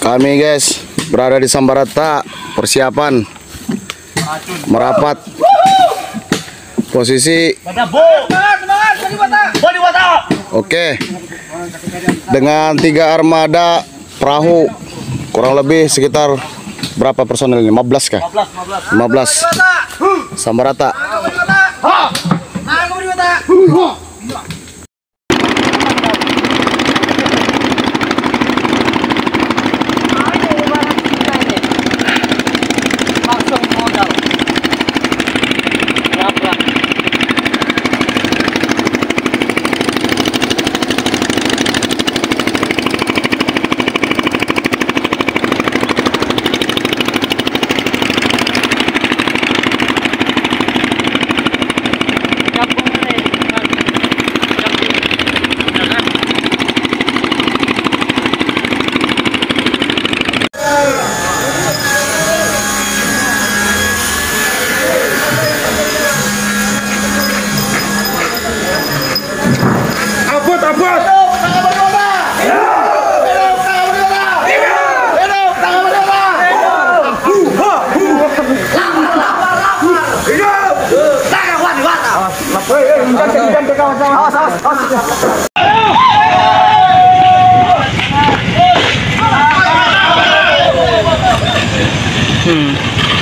Kami guys berada di Sambarata, persiapan merapat. Posisi Oke. Dengan tiga armada perahu kurang lebih sekitar berapa personel ini? 15 kah? 15. Sambarata. Ada. Ya. Ya. Eh.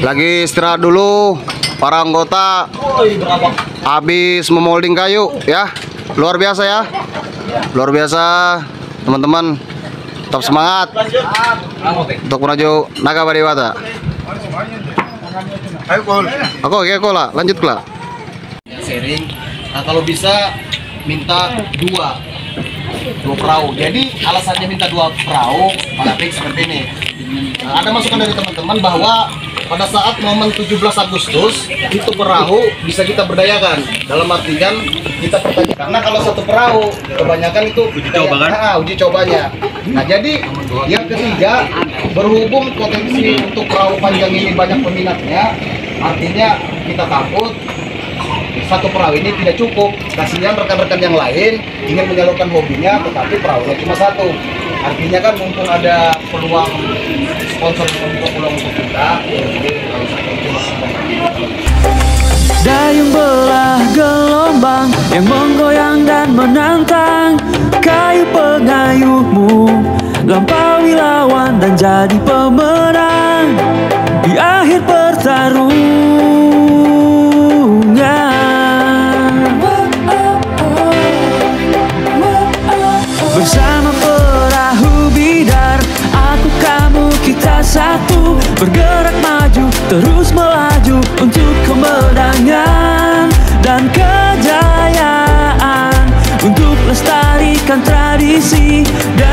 Lagi istirahat dulu para anggota habis memolding kayu ya. Luar biasa ya. Luar biasa teman-teman. Tetap semangat untuk menuju Naga Badiwata. Ayo, Kol. Aku oke kok lah, lanjut lah. sharing. Nah kalau bisa minta dua dua perahu. Jadi alasannya minta dua perahu, Apik seperti ini. Nah, ada masukan dari teman-teman bahwa pada saat momen 17 Agustus itu perahu bisa kita berdayakan. Dalam artian kita pertanyaan karena kalau satu perahu kebanyakan itu uji coba kan? uji cobanya. Nah jadi yang ketiga berhubung potensi untuk perahu panjang ini banyak peminatnya, artinya kita takut satu perahu ini tidak cukup. Kasihan rekan-rekan yang lain ingin menyalurkan hobinya, tetapi perahunya cuma satu. Artinya kan mumpung ada peluang sponsor membuka peluang untuk kita. Dayung belah gelombang yang menggoyang dan menantang Kayu pengayuhmu lampaui lawan dan jadi pemenang Di akhir pertarungan Bergerak maju terus melaju Untuk kemenangan dan kejayaan. Untuk lestarikan tradisi dan